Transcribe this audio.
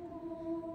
Oh.